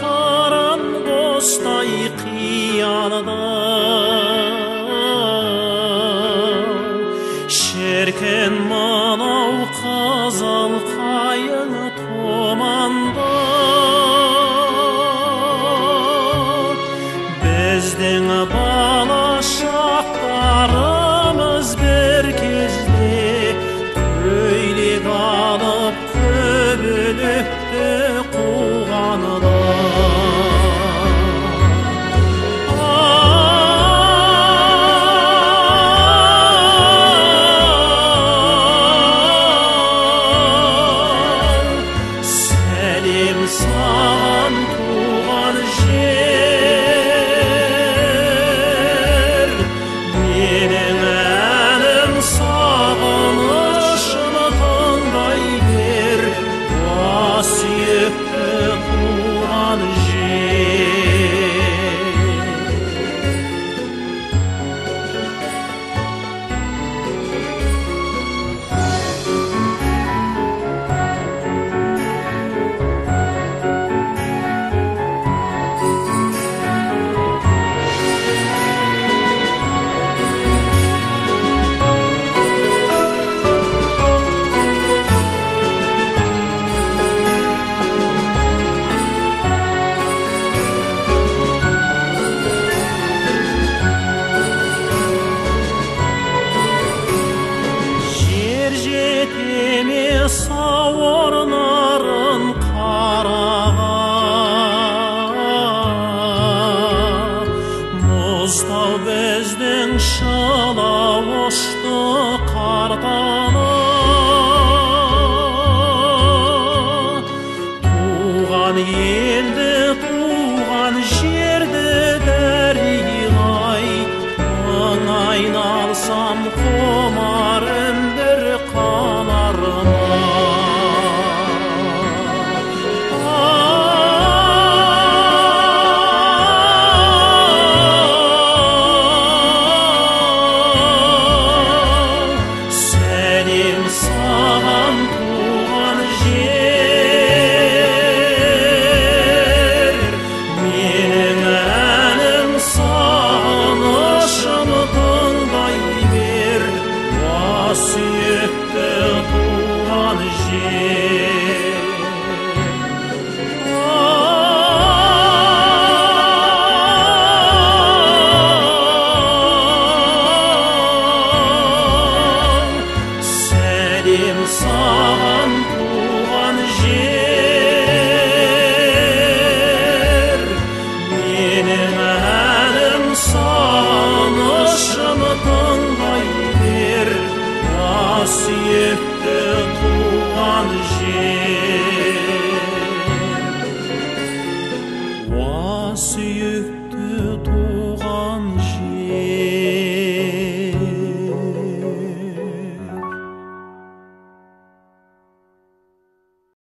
қаран қостай қиялда шіркін манау қазал қайың томанда біздің бала шақтарымыз бір кезде көйлек алып көбіліпті sun. longe. cheio.